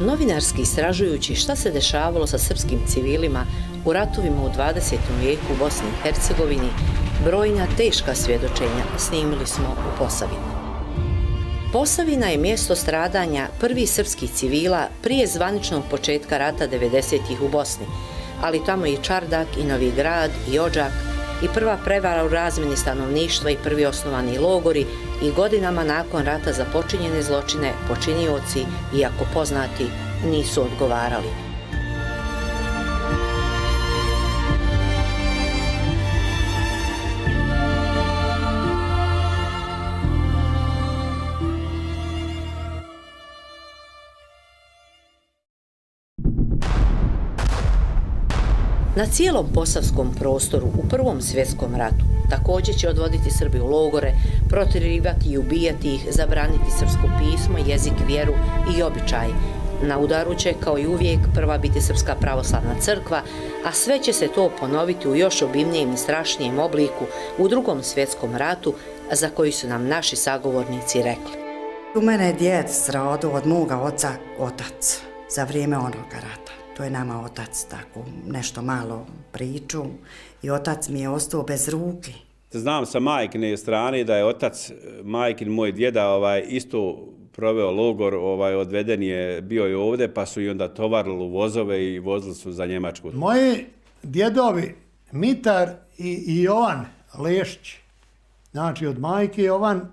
Novinarski istražujući šta se dešavalo sa srpskim civilima u ratovima u 20. vijeku u Bosni i Hercegovini, brojna teška svjedočenja snimili smo u Posavini. Posavina je mjesto stradanja prvi srpskih civila prije zvaničnog početka rata 90-ih u Bosni, ali tamo i Čardak, i Novi grad, i Ođak, i prva prevara u razmjeni stanovništva i prvi osnovani logori i godinama nakon rata za počinjene zločine počinioci, iako poznati, nisu odgovarali. Na cijelom posavskom prostoru u Prvom svjetskom ratu također će odvoditi Srbi u logore, protirivati i ubijati ih, zabraniti srpsko pismo, jezik, vjeru i običaj. Na udaru će, kao i uvijek, prva biti Srpska pravoslavna crkva, a sve će se to ponoviti u još obimnijem i strašnijem obliku u Drugom svjetskom ratu, za koji su nam naši sagovornici rekli. U mene je djed sradu od moga oca, otac, za vrijeme onoga rata to je nama otac tako nešto malo priču i otac mi je ostao bez ruke. Znam sa majkine strane da je otac, majkin moj djeda, ovaj, isto proveo logor, ovaj, odveden je, bio je ovde, pa su i onda tovarili u vozove i vozili su za Njemačku. Moji djedovi, Mitar i, i Jovan Lešć, znači od majke Jovan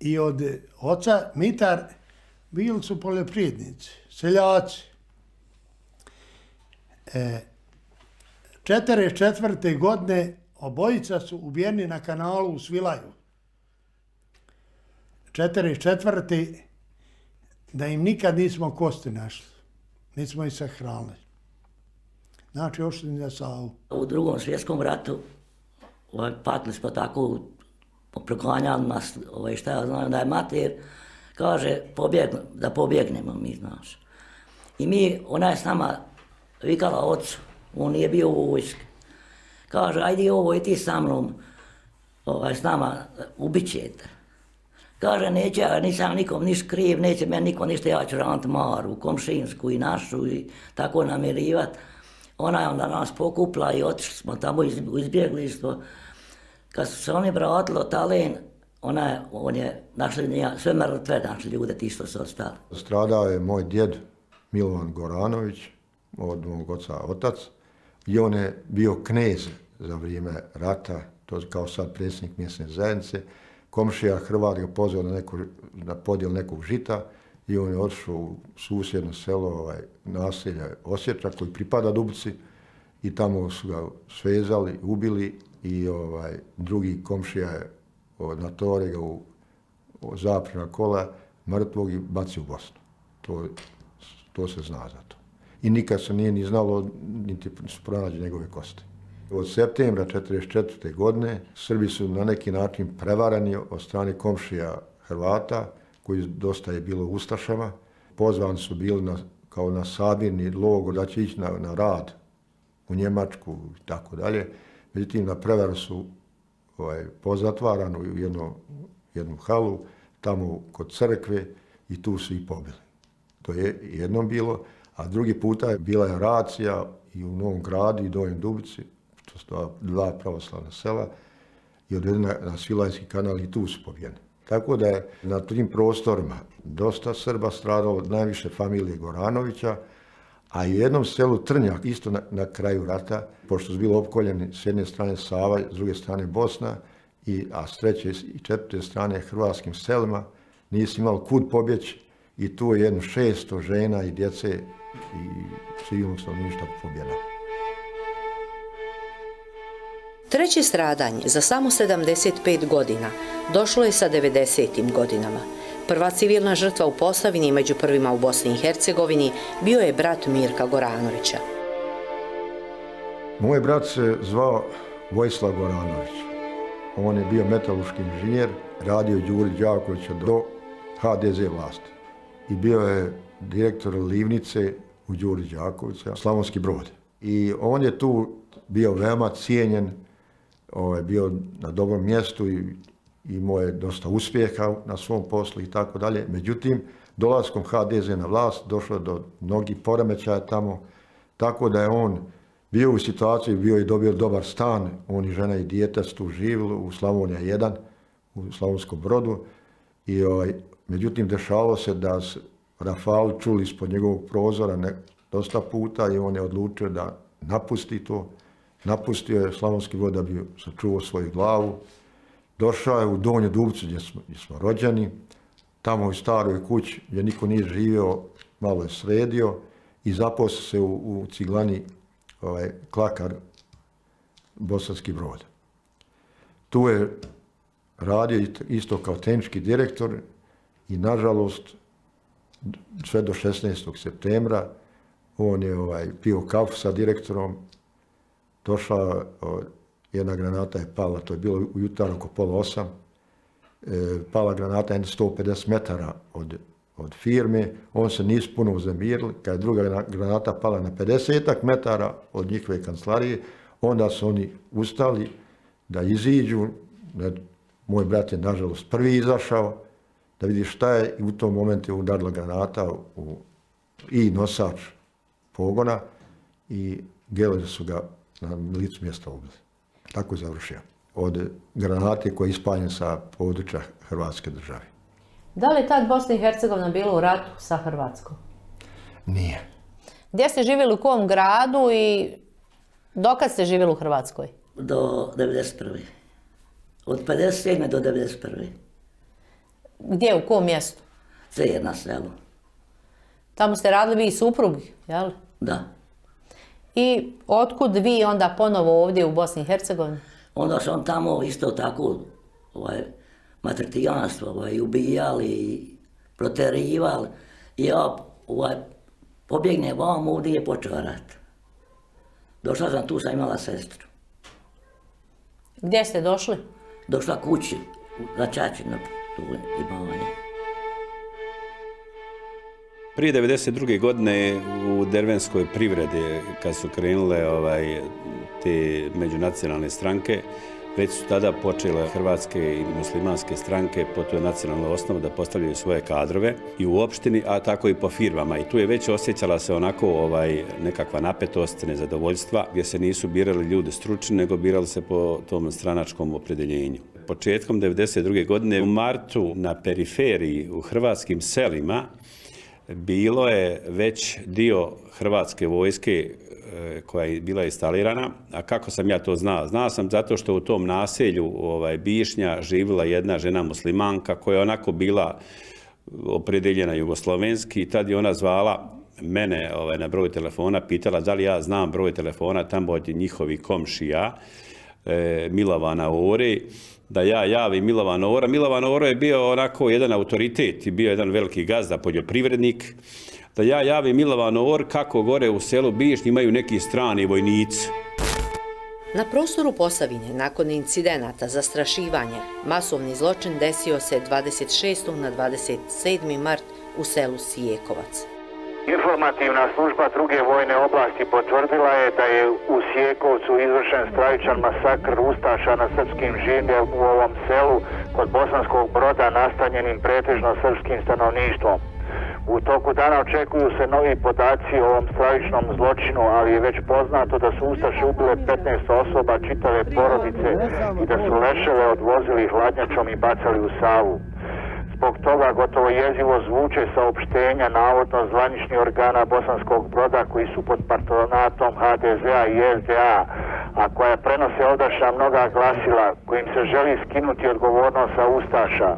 i od oca Mitar, bili su poljoprivrednici, seljaci. E, 44. godine obojica su ubijeni na kanalu u Svilaju. 44. da im nikad nismo kosti našli. Nismo ih sahranili. Znači, ošli na Savu. U drugom svjetskom ratu ovaj, patili smo tako, proklanjali nas, ovaj, šta ja znam, da je mater, kaže, pobjegno, da pobjegnemo mi, znaš. I mi, ona je s nama vikala ocu, on nije bio u vojski. Kaže, ajde ovo i ti sa mnom, ovaj, s nama, ubit ćete. Kaže, neće, ja nisam nikom niš kriv, neće meni niko ništa, ja ću rant Maru, komšinsku i našu i tako namirivat. Ona je onda nas pokupla i otišli smo tamo iz, u izbjeglištvo. Kad su se oni vratili od Talen, ona je, on je našli nja, sve mrtve našli ljude, ti što su ostali. Stradao je moj djed Milovan Goranović, od mog oca otac, i on je bio knez za vrijeme rata, to je kao sad predsjednik mjesne zajednice. Komšija Hrvat ga pozvao na, neku, na podijel nekog žita i on je otišao u susjedno selo ovaj, naselja Osjeća koji pripada Dubici i tamo su ga svezali, ubili i ovaj drugi komšija je ovaj, od Natore ga u, u zaprena kola mrtvog i baci u Bosnu. To, to se zna za to i nikad se nije ni znalo, niti su pronađe njegove kosti. Od septembra 1944. godine Srbi su na neki način prevarani od strane komšija Hrvata, koji dosta je bilo ustašama. Pozvani su bili na, kao na sabirni logor da će ići na, na rad u Njemačku i tako dalje. Međutim, na prevaru su ovaj, pozatvarani u jedno, jednu halu, tamo kod crkve i tu su i pobili. To je jednom bilo a drugi puta je bila je racija i u Novom gradu i Dojem Dubici, to su dva pravoslavna sela, i odvedena na Svilajski kanal i tu su. Tako da je na tim prostorima dosta Srba stradalo, najviše familije Goranovića, a i u jednom selu Trnjak, isto na, na kraju rata, pošto su bili opkoljeni s jedne strane Sava, s druge strane Bosna, i, a s treće i četvrte strane hrvatskim selima, nisi imali kud pobjeći i tu je jedno šesto žena i djece i civilnog stanovništva pobjeda. Treće stradanje za samo 75 godina došlo je sa 90. godinama. Prva civilna žrtva u Posavini među prvima u Bosni i Hercegovini bio je brat Mirka Goranovića. Moj brat se zvao Vojslav Goranović. On je bio metaluški inženjer, radio Đuri Đakovića do HDZ vlasti. I bio je direktor Livnice u Đuri Đakovića, Slavonski brod. I on je tu bio veoma cijenjen, ovaj, bio na dobrom mjestu i imao je dosta uspjeha na svom poslu i tako dalje. Međutim, dolaskom HDZ na vlast došlo do mnogih poremećaja tamo, tako da je on bio u situaciji, bio i dobio dobar stan, on i žena i dijete su tu živjeli u Slavonija 1, u Slavonskom brodu. I, ovaj, međutim, dešavalo se da se Rafal čuli ispod njegovog prozora ne, dosta puta i on je odlučio da napusti to. Napustio je Slavonski vod da bi sačuvao svoju glavu. Došao je u Donju Dubcu gdje smo, gdje smo rođeni. Tamo u staroj kući gdje niko nije živio, malo je sredio i zaposlio se u, u ciglani ovaj, Klakar, Bosanski brod. Tu je radio isto kao tehnički direktor i nažalost sve do 16. septembra on je ovaj, pio kafu sa direktorom, došla, jedna granata je pala, to je bilo u oko pola osam, e, pala granata 150 metara od, od firme, on se nis puno uzemirili, kad je druga granata pala na 50 metara od njihove kancelarije, onda su oni ustali da iziđu, moj brat je nažalost prvi izašao, da vidi šta je i u tom momentu je udarila granata u, i nosač pogona i geleri su ga na licu mjesta ubili. Tako je završio. Od granate koja je ispaljen sa područja Hrvatske države. Da li je tad Bosna i Hercegovina bila u ratu sa Hrvatskom? Nije. Gdje ste živjeli u kom gradu i dokad ste živjeli u Hrvatskoj? Do 91. Od 57. do 91. Gdje, u kom mjestu? Sve na selu. Tamo ste radili vi i suprugi, jel? Da. I otkud vi onda ponovo ovdje u Bosni i Hercegovini? Onda sam tamo isto tako ovaj, matretijanstvo ovaj, ubijali, proterivali. I ja ovaj, pobjegne vam ovdje je počeo rat. Došla sam tu, sam imala sestru. Gdje ste došli? Došla kući, na Čačinu, tu imanje. Prije 92. godine u dervenskoj privredi, kad su krenule ovaj, te međunacionalne stranke, već su tada počele hrvatske i muslimanske stranke po toj nacionalnoj osnovu da postavljaju svoje kadrove i u opštini, a tako i po firmama. I tu je već osjećala se onako ovaj nekakva napetost, nezadovoljstva, gdje se nisu birali ljudi stručni, nego birali se po tom stranačkom opredeljenju. Početkom 92. godine u martu na periferiji u hrvatskim selima bilo je već dio hrvatske vojske e, koja je bila instalirana. A kako sam ja to znao? Znao sam zato što u tom naselju ovaj, Bišnja živila jedna žena muslimanka koja je onako bila opredeljena jugoslovenski i tad je ona zvala mene ovaj, na broj telefona, pitala da li ja znam broj telefona tamo od njihovi komšija e, Milovana Ori da ja javim Milovan Ora. Milovan Ora je bio onako jedan autoritet i bio jedan veliki gazda, poljoprivrednik. Da ja javim Milovan Or kako gore u selu Bišnji imaju neki strani vojnici. Na prostoru Posavine, nakon incidenata za strašivanje, masovni zločin desio se 26. na 27. mart u selu Sijekovac. Informativna služba druge vojne oblasti potvrdila je da je u Sjekovcu izvršen stravičan masakr Ustaša na srpskim življe u ovom selu kod Bosanskog broda nastanjenim pretežno srpskim stanovništvom. U toku dana očekuju se novi podaci o ovom stravičnom zločinu, ali je već poznato da su Ustaše ubile 15 osoba čitave porodice i da su leševe odvozili hladnjačom i bacali u savu zbog toga gotovo jezivo zvuče saopštenja navodno zvaničnih organa Bosanskog broda koji su pod patronatom HDZ-a i SDA, a koja prenose ovdašnja mnoga glasila kojim se želi skinuti odgovornost sa Ustaša.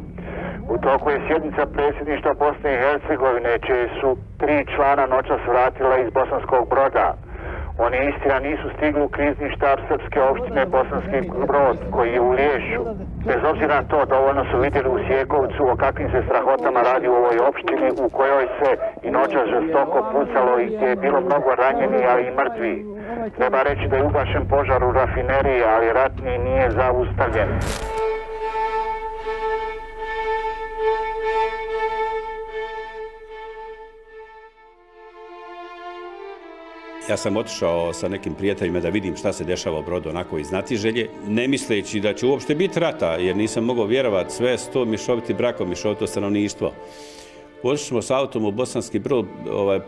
U toku je sjednica predsjedništva Bosne i Hercegovine, čije su tri člana noćas vratila iz Bosanskog broda. Oni istina nisu stigli u krizni štab srpske opštine Bosanski brod koji je u Liješu. Bez obzira na to, dovoljno su vidjeli u Sjekovcu o kakvim se strahotama radi u ovoj opštini u kojoj se i noća žestoko pucalo i gdje je bilo mnogo ranjeni, ali i mrtvi. Treba reći da je ugašen požar u rafineriji, ali ratni nije zaustavljen. Ja sam otišao sa nekim prijateljima da vidim šta se dešava u brodu onako iz Natiželje, ne misleći da će uopšte biti rata, jer nisam mogao vjerovati sve sto mišoviti brakom, mišovito stanovništvo. Otišli smo s autom u Bosanski brod, ovaj,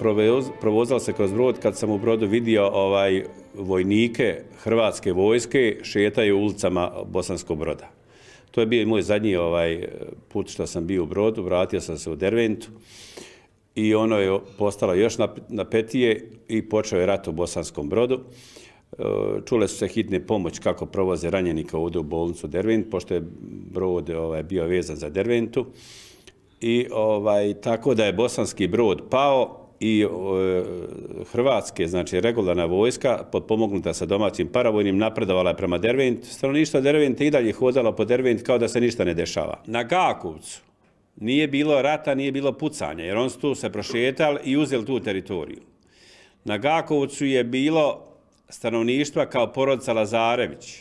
provozali se kroz brod kad sam u brodu vidio ovaj, vojnike Hrvatske vojske šetaju ulicama Bosanskog broda. To je bio i moj zadnji ovaj, put što sam bio u brodu, vratio sam se u Derventu i ono je postalo još napetije i počeo je rat u Bosanskom brodu. E, čule su se hitne pomoć kako provoze ranjenika ovdje u bolnicu Dervent, pošto je brod ovaj, bio vezan za Derventu. I ovaj, tako da je Bosanski brod pao i e, Hrvatske, znači regularna vojska, podpomognuta sa domaćim paravojnim, napredovala je prema Dervent. Stanovništvo Dervent i dalje hodalo po Dervent kao da se ništa ne dešava. Na Gakovcu, nije bilo rata, nije bilo pucanja, jer on su tu se prošetali i uzeli tu teritoriju. Na Gakovcu je bilo stanovništva kao porodica Lazarević.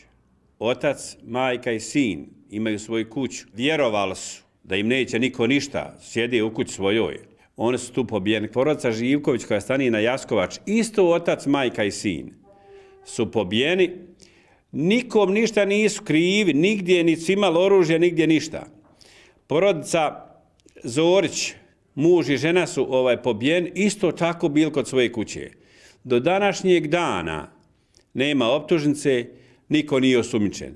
Otac, majka i sin imaju svoju kuću. Vjerovali su da im neće niko ništa, sjedi u kući svojoj. Oni su tu pobijeni. Porodica Živković koja stani na Jaskovač, isto otac, majka i sin, su pobijeni. Nikom ništa nisu krivi, nigdje ni imali oružje, nigdje ništa. Porodica Zorić, muž i žena su ovaj pobijen, isto tako bil kod svoje kuće. Do današnjeg dana nema optužnice, niko nije osumičen.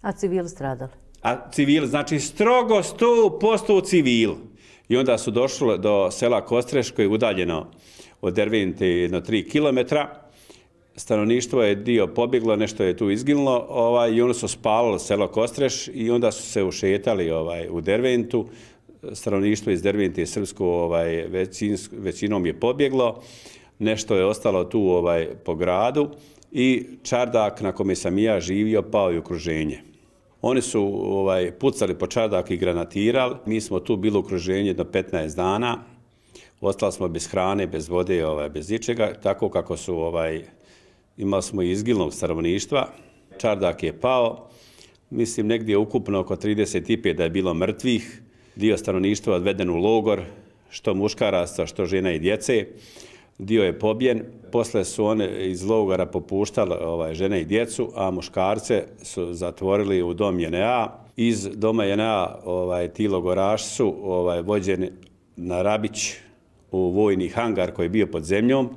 A civil stradali? A civil, znači strogo 100% u civil. I onda su došli do sela Kostreš koje je udaljeno od Dervinte jedno 3 kilometra stanovništvo je dio pobjeglo, nešto je tu izginulo ovaj, i ono su spalilo selo Kostreš i onda su se ušetali ovaj, u Derventu. Stanovništvo iz Dervente i Srpsko ovaj, većins, većinom je pobjeglo. Nešto je ostalo tu ovaj, po gradu i čardak na kome sam ja živio pao je okruženje. Oni su ovaj, pucali po čardak i granatirali. Mi smo tu bili okruženje do 15 dana. Ostali smo bez hrane, bez vode, ovaj, bez ničega, tako kako su ovaj, imali smo izgilnog stanovništva, čardak je pao, mislim negdje ukupno oko 35 da je bilo mrtvih, dio stanovništva odveden u logor, što muškaraca, što žena i djece, dio je pobjen, posle su one iz logora popuštali ovaj, žene i djecu, a muškarce su zatvorili u dom JNA. Iz doma JNA ovaj, ti logoraši su ovaj, vođeni na Rabić u vojni hangar koji je bio pod zemljom,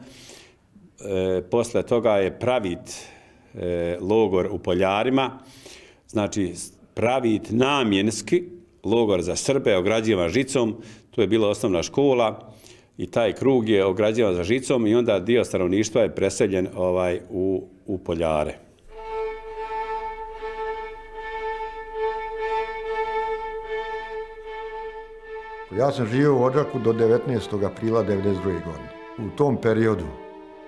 e, posle toga je pravit e, logor u Poljarima, znači pravit namjenski logor za Srbe ograđivan žicom, tu je bila osnovna škola i taj krug je ograđivan za žicom i onda dio stanovništva je preseljen ovaj u, u Poljare. Ja sam živio u Odžaku do 19. aprila 1992. godine. U tom periodu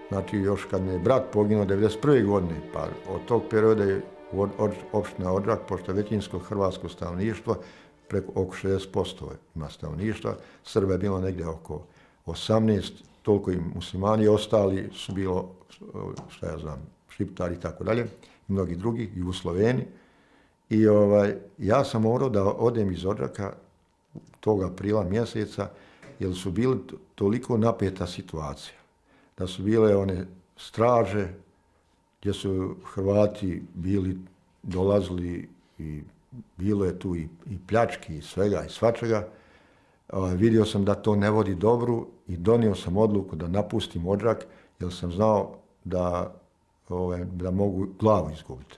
Znači, još kad mi je brat poginuo 1991. godine, pa od tog perioda je opština Odrak, pošto je većinsko hrvatsko stavništvo, preko oko 60% ima stavništva, Srba je bilo negdje oko 18, toliko i muslimani, ostali su bilo, šta ja znam, šiptari i tako dalje, mnogi drugi, i u Sloveni. I ovaj, ja sam morao da odem iz Odraka tog aprila mjeseca, jer su bili toliko napeta situacija da su bile one straže gdje su Hrvati bili, dolazili i bilo je tu i, i pljački i svega i svačega. E, vidio sam da to ne vodi dobru i donio sam odluku da napustim odžak jer sam znao da, ove, da mogu glavu izgubiti.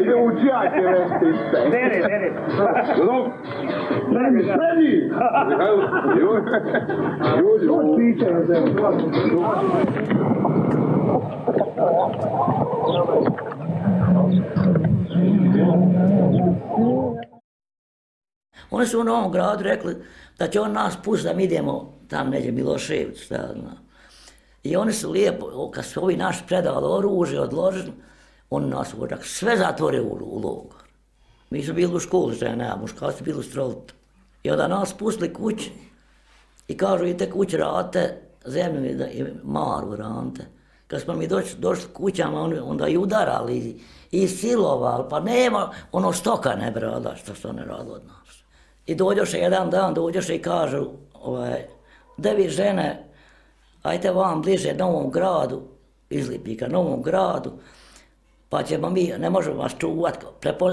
Ide u džak je vesti sve. Veri, veri. Dobro. Spremi, spremi! Ljudi, ljudi. Oni su u Novom gradu rekli da će on nas pustiti da mi idemo tam neđe Milošević, šta ja znam. I oni su lijepo, kad su ovi naši predavali oružje, odložili, oni nas sve zatvore u, u logor. Mi su bili u školi žene, a muškarci bili u strolitu. I onda nas pustili kući i kažu idite kući rate, zemlju i, da, i maru rante. Kad smo mi došli, došli kućama, oni onda i udarali i, i silovali, pa nema, ono stoka ne brada što se ne radili od nas. I dođoše jedan dan, dođoše i kažu, ovaj, da vi žene, ajte vam bliže Novom gradu, iz Lipika, Novom gradu, pa ćemo mi, ne možemo vas čuvati,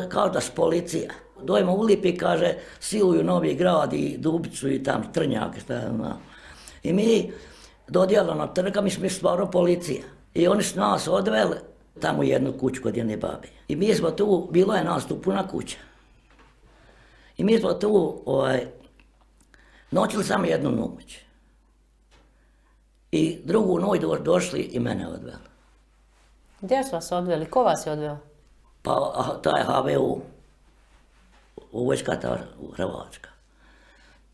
kao da s policija. Dojmo u Lipi, kaže, siluju Novi grad i Dubicu i tam Trnjak, šta je ono. I mi, dodijelo na trga, mi smo stvarno policija. I oni su nas odveli tamo u jednu kuću kod jedne babe. I mi smo tu, bilo je nas tu puna kuća. I mi smo tu ovaj, noćili samo jednu noć. I drugu noć došli i mene odveli. Gdje su vas odveli? Ko vas je odveo? Pa taj HVU, u vojska ta Hrvatska.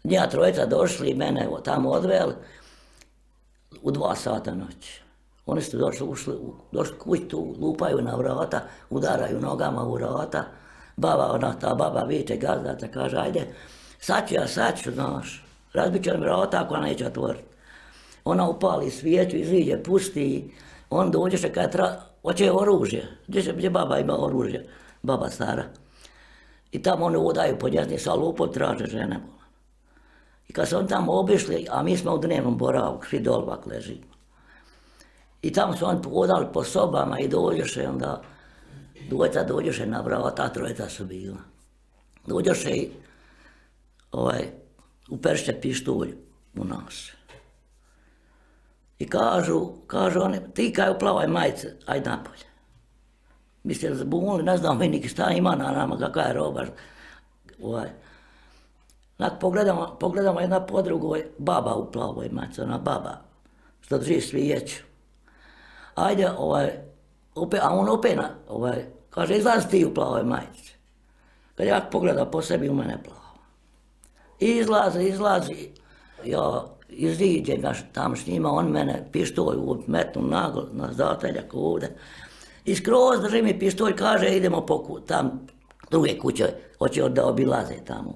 Nija trojica došli i mene tamo odveli u dva sata noći. Oni su došli, ušli, došli kuć tu, lupaju na vrata, udaraju nogama u vrata. Baba, ona ta baba vidite, gazdata, kaže, ajde, sad ću ja, sad ću, znaš, razbit će vrata ako neće otvoriti. Ona upali svijeću, iziđe, pusti, on dođe se kada tra hoće oružje, gdje, se, gdje baba ima oružje, baba stara. I tamo oni udaju po njezni sa lupom, traže žene. I kad su oni tamo obišli, a mi smo u dnevnom boravku, svi dolvak ležimo. I tamo su oni podali po sobama i dođeše onda, dvojca dođeše na vrata, trojica su bila. Dođeše i ovaj, uperše pištulj u nas. I kažu, kažu oni, ti kaj u plavoj majice, aj napolje. Mi se zbunili, ne znam mi niki šta ima na nama, kakva je roba. Ovaj. Nak pogledamo, pogledamo jedna podrugu, ovaj, baba u plavoj ovaj, majice, ona baba, što drži svijeću ajde, ovaj, opet, a on opet, ovaj, kaže, izlazi ti u plavoj majici. Kad ja pogleda po sebi, u mene plavo. Izlazi, izlazi, ja iziđem ja tam s njima, on mene pištolj metnu nagl, na zateljak ovde. I skroz drži mi pištolj, kaže, idemo po tam druge kuće, hoće da obilaze tamo.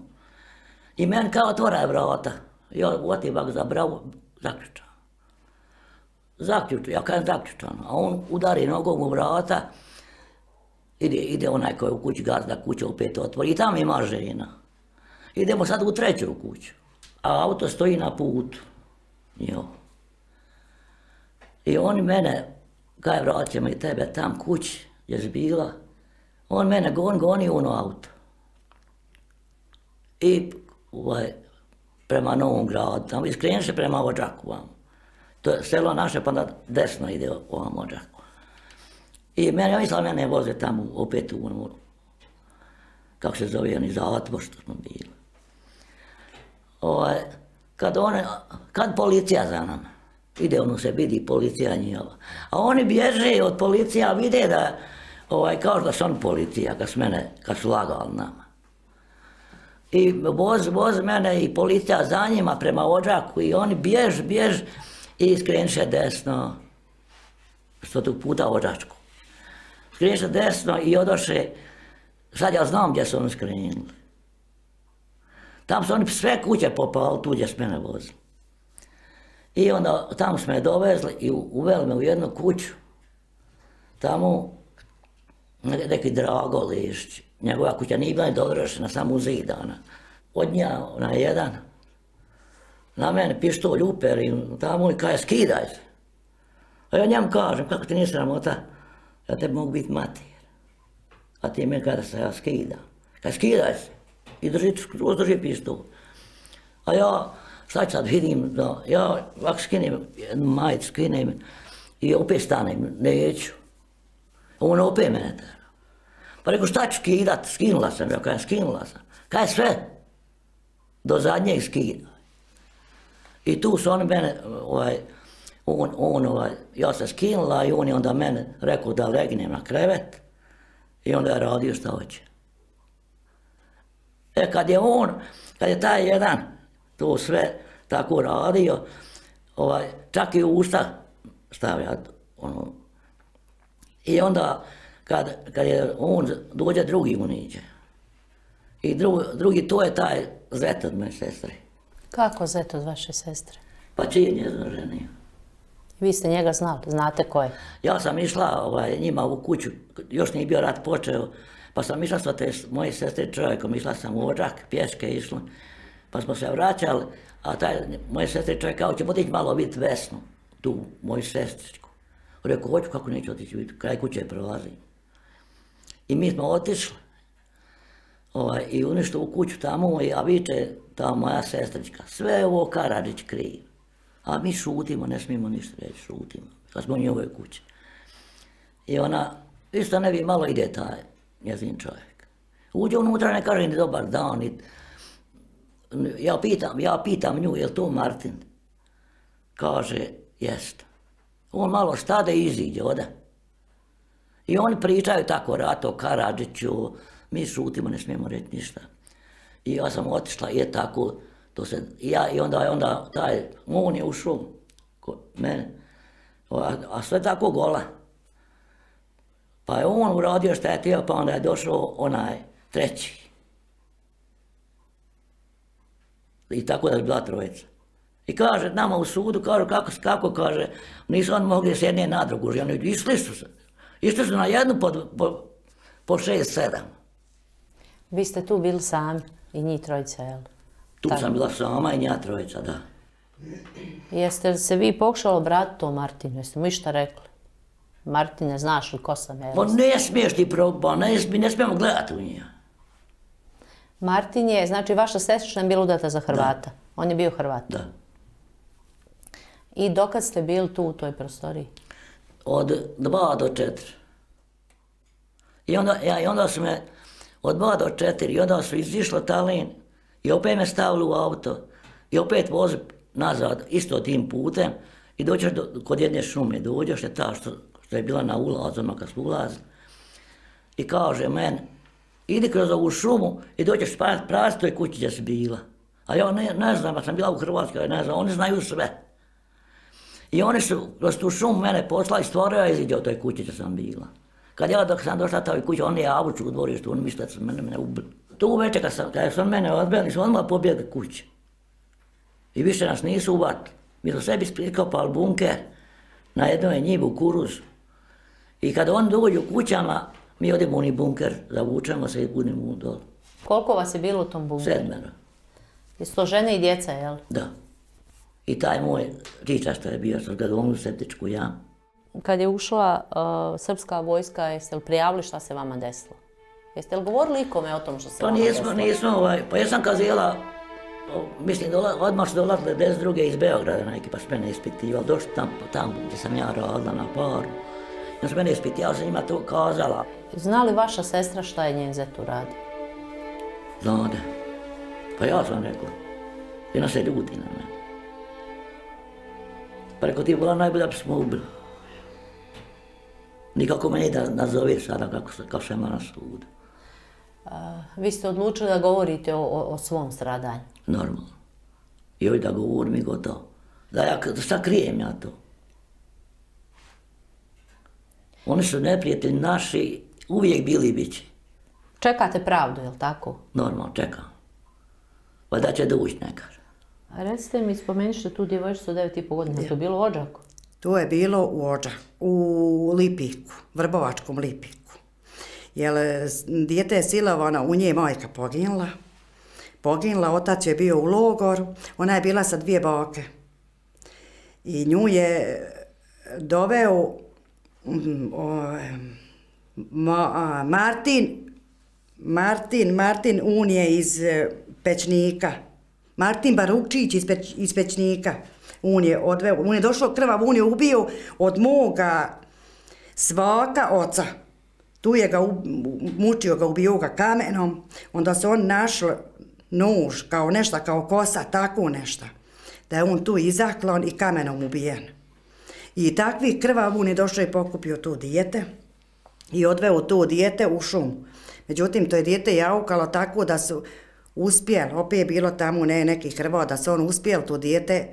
I meni kao otvora vrata. Ja otibak za bravo, zaključam zaključan, ja kažem zaključan, a on udari nogom u vrata, ide, ide onaj koji je u kući gazda, kuća opet otvori, i tam ima žena. Idemo sad u treću kuću, a auto stoji na putu. Jo. I on mene, kaj vrat ćemo i tebe tam kući, je zbila, on mene gon, goni ono auto. I ovaj, prema Novom gradu, tamo iskreni se prema Ođaku vam. To je selo naše, pa na desno ide ovam Ođaku. I meni, ja mislim, mene voze tamo opet u ono, kako se zove, oni zatvor što smo bili. Ovaj, kad, one, kad policija za nama, ide ono se vidi policija njihova. A oni bježe od policija, vide da, ovaj, kao da su on policija, kad su mene, kad su lagali nama. I voz, voz mene i policija za njima prema ođaku i oni bjež, bjež, i skrenše desno, što tu puta ođačku. Skrenše desno i odoše, sad ja znam gdje su oni skrenili. Tam su oni sve kuće popali, tuđe s mene vozili. I onda tamo smo je dovezli i uveli me u jednu kuću. Tamo neki drago lišć. Njegova kuća nije bila dovršena, samo uzidana. Od nja na jedan, na mene pištolj uper i tamo i kaže skidaj se. A ja njemu kažem, kako ti nije sramota, ja te mogu biti mater. A ti mi kada se ja skidam. Kaže skidaj se i drži, skroz drži pistol. A ja sad sad vidim da ja ovako skinem jednu majicu, skinem i opet stanem, neću. On opet mene tera. Pa rekao šta ću skidat, skinula sam, ja kaže skinula sam. Kaj sve, do zadnjeg skida. I tu su oni mene, ovaj, on, on, ovaj, ja se skinula i on je onda mene rekao da legnem na krevet i onda je radio šta hoće. E kad je on, kad je taj jedan to sve tako radio, ovaj, čak i usta stavlja ono. I onda kad, kad je on dođe drugi uniđe I drugi, drugi to je taj zet od moje sestre. Kako zet od vaše sestre? Pa čiji je njezino ženio? Vi ste njega znali, znate ko je? Ja sam išla ovaj, njima u kuću, još nije bio rat počeo, pa sam išla sa te moje sestre čovjekom, išla sam u ođak, pješke išla, pa smo se vraćali, a taj moje sestre čovjek kao ćemo otići malo vidjeti Vesnu, tu moju sestričku. Rekao, hoću kako neću otići vidjeti, kraj kuće prolazim. I mi smo otišli, ovaj, i uništo u kuću tamo, a viče ta moja sestrička, sve je ovo Karadžić kriv. A mi šutimo, ne smijemo ništa reći, šutimo, kad smo u njovoj kući. I ona, isto ne bi malo ide taj njezin čovjek. Uđe unutra, ne kaže ni dobar dan, ni... Ja pitam, ja pitam nju, je to Martin? Kaže, jest. On malo stade i iziđe, ode. I oni pričaju tako rato, Karadžiću, mi šutimo, ne smijemo reći ništa. I ja sam otišla, je tako, to se, ja, i onda onda taj, on je ušao, kod mene, a, a sve tako gola. Pa je on uradio šta je htio, pa onda je došao onaj treći. I tako da je bila trojica. I kaže, nama u sudu, kaže, kako, kako kaže, nisu oni mogli s jedne na drugu, oni išli su se. Išli su na jednu po, po, po šest, sedam. Vi ste tu bili sami i njih trojica, jel? Tu Tako. sam bila sama i nja trojica, da. Jeste li se vi pokušali obratiti to Martinu? Jeste mu išta rekli? Martine, znaš li ko sam ja? Pa ne smiješ ti proba, ne, smij, ne smijemo gledati u njega. Martin je, znači vaša sestrična je bila udata za Hrvata. Da. On je bio Hrvat. Da. I dokad ste bili tu u toj prostoriji? Od dva do četiri. I onda, ja, i onda su me od dva do četiri, i onda su izišlo Talin, i opet me stavili u auto, i opet vozi nazad, isto tim putem, i dođeš do, kod jedne šume, dođeš je ta što, što je bila na ulazu, ono kad smo ulazili, i kaže men, idi kroz ovu šumu i doćeš spati prastoj kući gdje si bila. A ja ne, ne znam, ja sam bila u Hrvatskoj, ne znam, oni znaju sve. I oni su kroz tu šumu mene poslali, stvorio ja izidio toj kući gdje sam bila. Kad ja dok sam došla toj kući, oni je avuču u dvorištu, oni misle da su mene, mene ubili. Tu uveče kad, sam, kad su mene odbili, su odmah pobjegli kući. I više nas nisu uvatili. Mi smo sebi prikopali bunker na jednoj njivu kuruzu. I kad oni dođu kućama, mi odemo u bunker, zavučemo se i budemo u dolu. Koliko vas je bilo u tom bunkeru? Sedmero. Jesu to žene i djeca, jel? Da. I taj moj riča što je bio, što ga u septičku jamu. Kad je ušla uh, srpska vojska, jeste li prijavili šta se vama desilo? Jeste li govorili ikome o tom što se pa vama nismo, desilo? Pa nismo, ovaj, pa ja sam kazela, mislim, dola, odmah su dolazile bez druge iz Beograda, neki pa su mene ispitivali, došli tam, tam gdje sam ja radila na paru. Ja sam mene ispitivali, ja sam njima to kazala. Zna li vaša sestra šta je njen zet uradio? Znade. Pa ja sam rekao, jedna se ljuti na mene. Pa rekao, ti je bila najbolja bi smo ubili. Nikako me ne da nazove sada kako se, kao šema na sudu. Vi ste odlučili da govorite o, o, o svom stradanju. Normalno. I ovdje da govorim i gotovo. Da ja, šta krijem ja to? Oni su neprijatelji naši, uvijek bili i bit će. Čekate pravdu, je li tako? Normalno, čekam. Pa da će doći nekad. A recite mi, spomenuli ste tu djevojčicu od 9,5 godina, to bilo u Ođaku? To je bilo u Ođaku, u Lipiku, Vrbovačkom Lipiku. Jer dijete je silovana, u nje je majka poginula. Poginula, otac je bio u logoru, ona je bila sa dvije bake. I nju je doveo Mhm, ma, a, Martin, Martin, Martin, on je iz e, Pečnika. Martin Barukčić iz, Peč, iz Pečnika. On je, odveo, on je došao krvav, on je ubio od moga svaka oca. Tu je ga u, mučio, ga ubio ga kamenom. Onda se on našao nož, kao nešto, kao kosa, tako nešto. Da je on tu izaklon i kamenom ubijen. I takvi krvavun je došao i pokupio to dijete i odveo to dijete u šumu. Međutim, to je dijete jaukalo tako da su uspjeli, opet je bilo tamo ne, neki krvao, da se on uspjel to dijete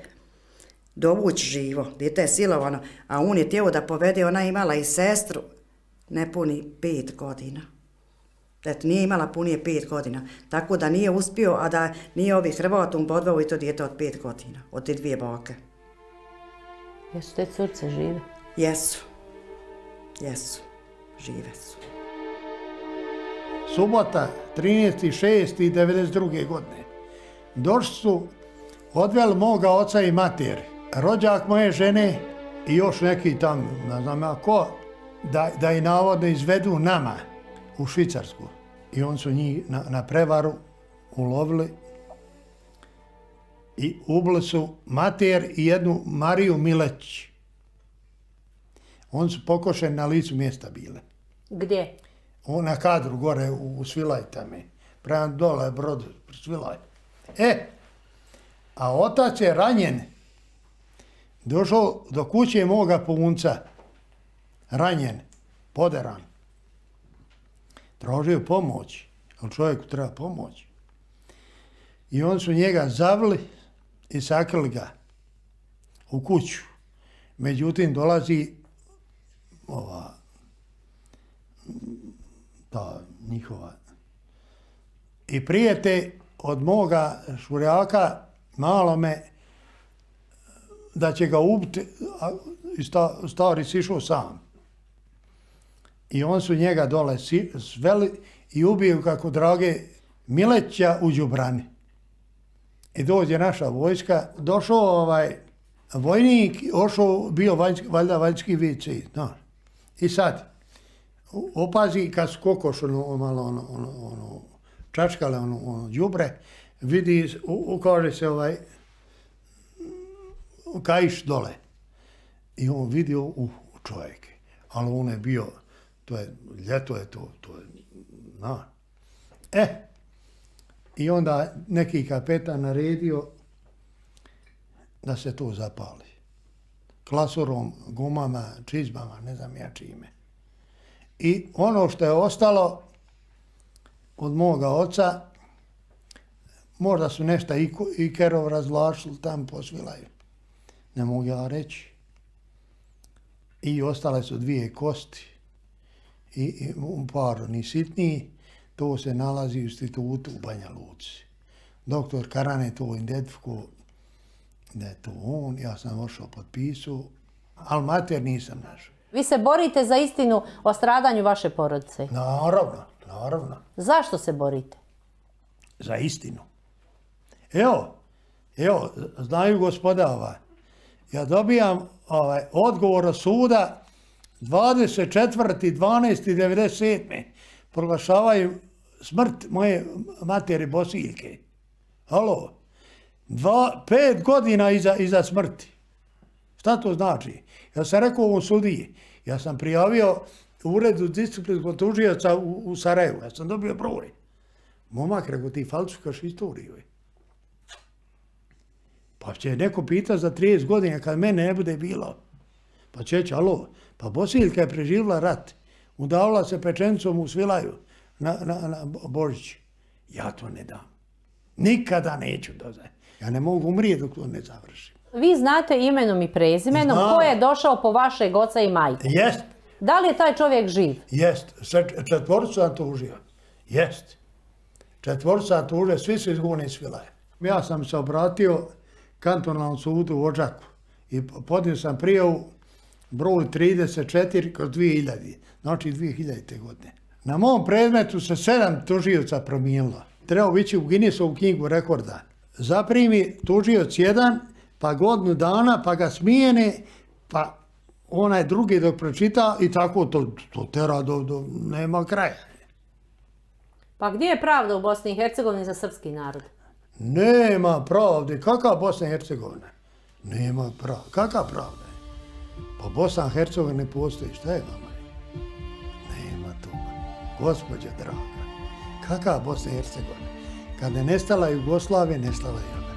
dovući živo. Dijete je silovano, a on je tijelo da povede, ona imala i sestru, ne puni pet godina. Eto, nije imala punije pet godina. Tako da nije uspio, a da nije ovih Hrvatom podvao i to dijete od pet godina, od te dvije bake. Jesu te curce žive? Jesu. Jesu. Žive su. Subota, 13.6.92. godine. Došli su, odveli moga oca i mater, rođak moje žene i još neki tam, ne znam ja ko, da, da i navodno izvedu nama u Švicarsku. I on su njih na, na prevaru ulovili i ubili su mater i jednu Mariju Mileć. On su pokošeni na licu mjesta bile. Gdje? O, na kadru gore u, u Svilajtami. Prema dole brod Svilaj. E, a otac je ranjen. Došao do kuće moga punca. Ranjen, poderan. Tražio pomoć. Ali čovjeku treba pomoć. I on su njega zavili i sakrili ga u kuću. Međutim, dolazi ova ta njihova i prijete od moga šurjaka malo me da će ga ubiti, a stari si išao sam. I on su njega dole sveli i ubiju kako drage Mileća u Đubrani. I dođe naša vojska, došao ovaj vojnik, ošao, bio vanjski, valjda vanjski VC, no. I sad, opazi kad su kokoš ono, malo ono, ono, ono, čačkale ono, ono djubre, vidi, u, se ovaj, kajiš dole. I on vidio u čovjeke. Ali on je bio, to je, ljeto je to, to je, na. E, i onda neki kapetan naredio da se to zapali. Klasurom, gumama, čizbama, ne znam ja čime. I ono što je ostalo od moga oca, možda su nešto i kerov razvlašili tam posvilaju. Ne mogu ja reći. I ostale su dvije kosti i, i par ni sitniji. To se nalazi u institutu u Banja Luci. Doktor Karan je to identifikuo da je to on. Ja sam ošao potpisu, ali mater nisam našao. Vi se borite za istinu o stradanju vaše porodice. Naravno, naravno. Zašto se borite? Za istinu. Evo, evo, znaju gospoda ovaj, ja dobijam ovaj, odgovor od suda 24.12.97. proglašavaju smrt moje matere Bosiljke. Halo, Dva, pet godina iza, iza smrti. Šta to znači? Ja sam rekao ovom sudiji, ja sam prijavio u uredu disciplinskog tužijaca u, u Sarajevu, ja sam dobio broj. Momak, rekao, ti falsifikaš istoriju. E. Pa će neko pita za 30 godina kad mene ne bude bilo. Pa će će, alo, pa Bosiljka je preživla rat. Udavala se pečencom u Svilaju na, na, na Božić. Ja to ne dam. Nikada neću da znam. Ja ne mogu umrijeti dok to ne završim. Vi znate imenom i prezimenom Znam. ko je došao po vašeg oca i majke? Jest. Da li je taj čovjek živ? Jest. Četvorcu sam tužio. Jest. Četvorcu sam tužio, svi su izguni iz Vilaje. Ja sam se obratio kantonalnom sudu u Ođaku i podnio sam prijavu broj 34 kroz 2000. Znači 2000. godine. Na mom predmetu se sedam tužioca promijenilo. Trebao biti u Guinnessovu knjigu rekorda. Zaprimi tužioc jedan, pa godinu dana, pa ga smijene, pa onaj drugi dok pročita i tako to, to tera do, do, nema kraja. Pa gdje je pravda u Bosni i Hercegovini za srpski narod? Nema pravde. Kaka Bosna i Hercegovina? Nema pravda. Kaka pravda? Pa Bosna i Hercegovina ne postoji. Šta je vama? Nema toga. Gospodja draga. Kaka Bosna i Hercegovina? Kada je nestala Jugoslavija, nestala je